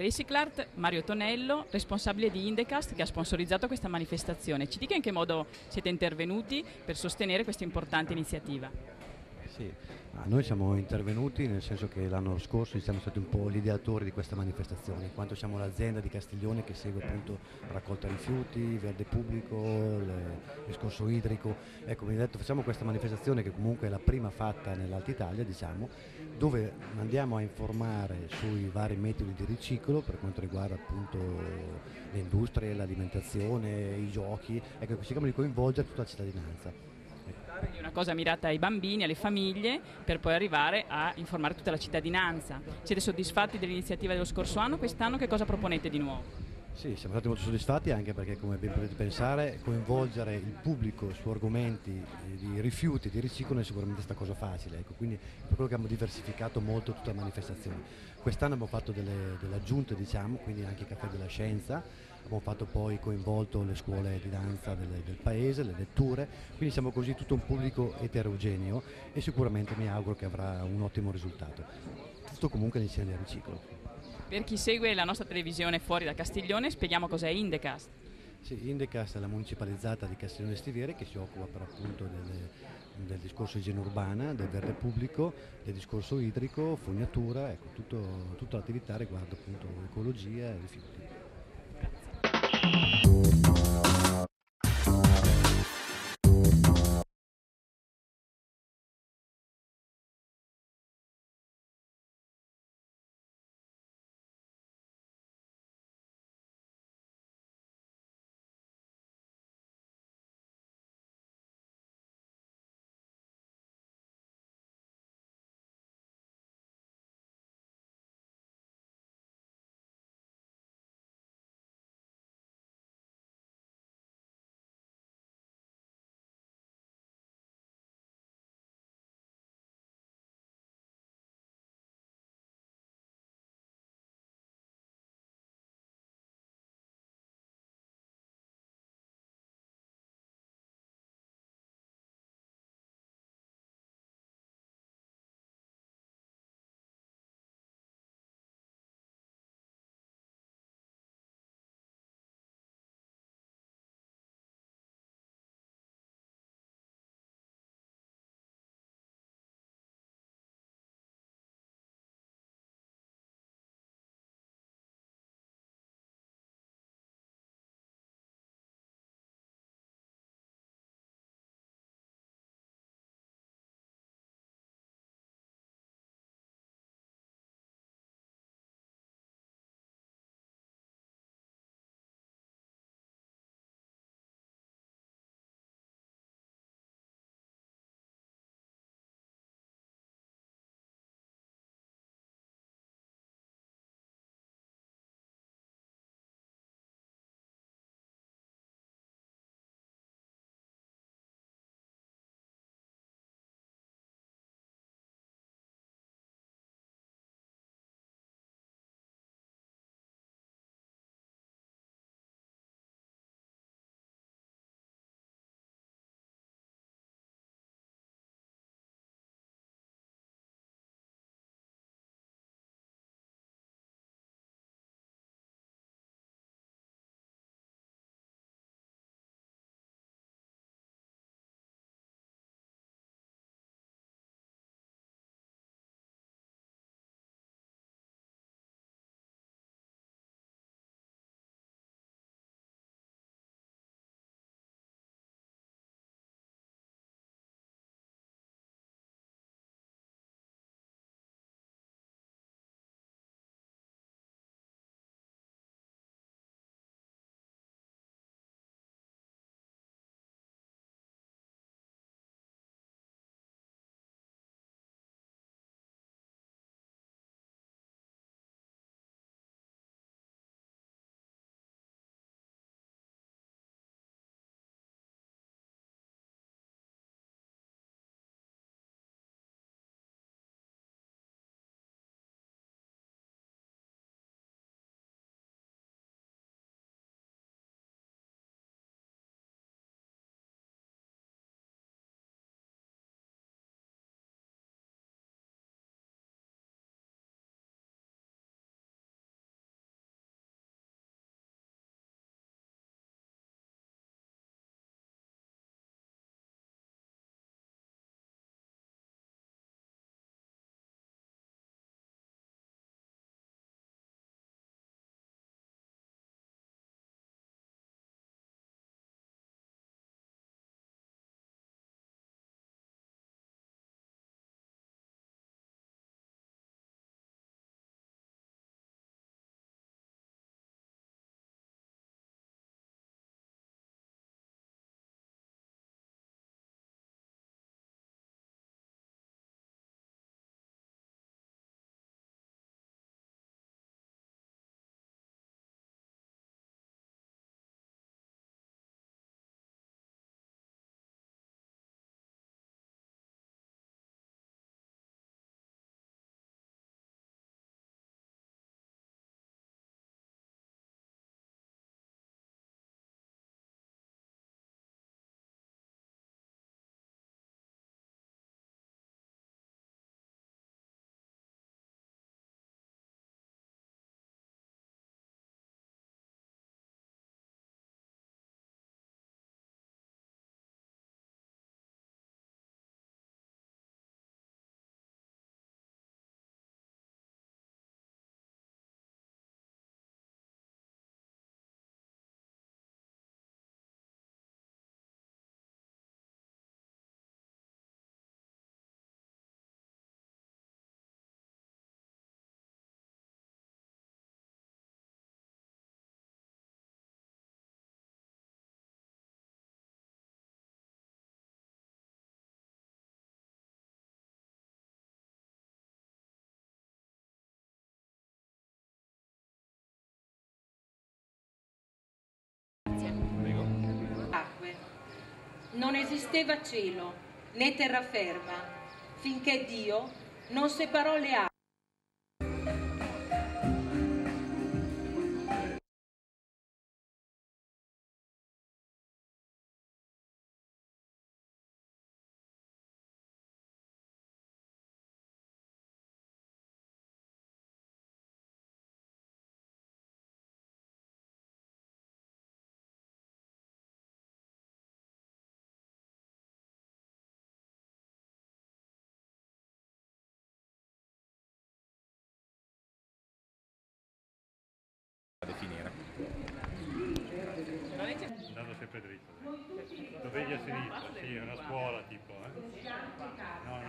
Reciclart, Mario Tonello, responsabile di Indecast che ha sponsorizzato questa manifestazione. Ci dica in che modo siete intervenuti per sostenere questa importante iniziativa. Sì, noi siamo intervenuti nel senso che l'anno scorso siamo stati un po' gli ideatori di questa manifestazione, in quanto siamo l'azienda di Castiglione che segue appunto raccolta rifiuti, verde pubblico, il discorso idrico. Ecco, come detto, facciamo questa manifestazione che comunque è la prima fatta nell'Alta Italia, diciamo, dove andiamo a informare sui vari metodi di riciclo per quanto riguarda appunto le industrie, l'alimentazione, i giochi, ecco, cerchiamo di coinvolgere tutta la cittadinanza quindi una cosa mirata ai bambini, alle famiglie, per poi arrivare a informare tutta la cittadinanza. Siete soddisfatti dell'iniziativa dello scorso anno? Quest'anno che cosa proponete di nuovo? Sì, siamo stati molto soddisfatti anche perché come ben potete pensare coinvolgere il pubblico su argomenti di rifiuti di riciclo non è sicuramente sta cosa facile, ecco, quindi per quello che abbiamo diversificato molto tutta la manifestazione. Quest'anno abbiamo fatto delle, delle aggiunte diciamo, quindi anche il caffè della scienza, abbiamo fatto poi coinvolto le scuole di danza del, del, paese, le letture, quindi siamo così tutto un pubblico eterogeneo e sicuramente mi auguro che avrà un ottimo risultato. Tutto comunque all'insieme del riciclo. Per chi segue la nostra televisione fuori da Castiglione, spieghiamo cos'è Indecast. Sì, Indecast è la municipalizzata di Castiglione Stiviere che si occupa per appunto delle, del discorso igiene urbana, del verde pubblico, del discorso idrico, fognatura, ecco, tutto, tutta l'attività riguardo appunto ecologia e rifiuti. Non esisteva cielo né terraferma finché Dio non separò le acque. Sempre dritto. Lo vedi a sinistra, sì, è una scuola tipo, eh? No,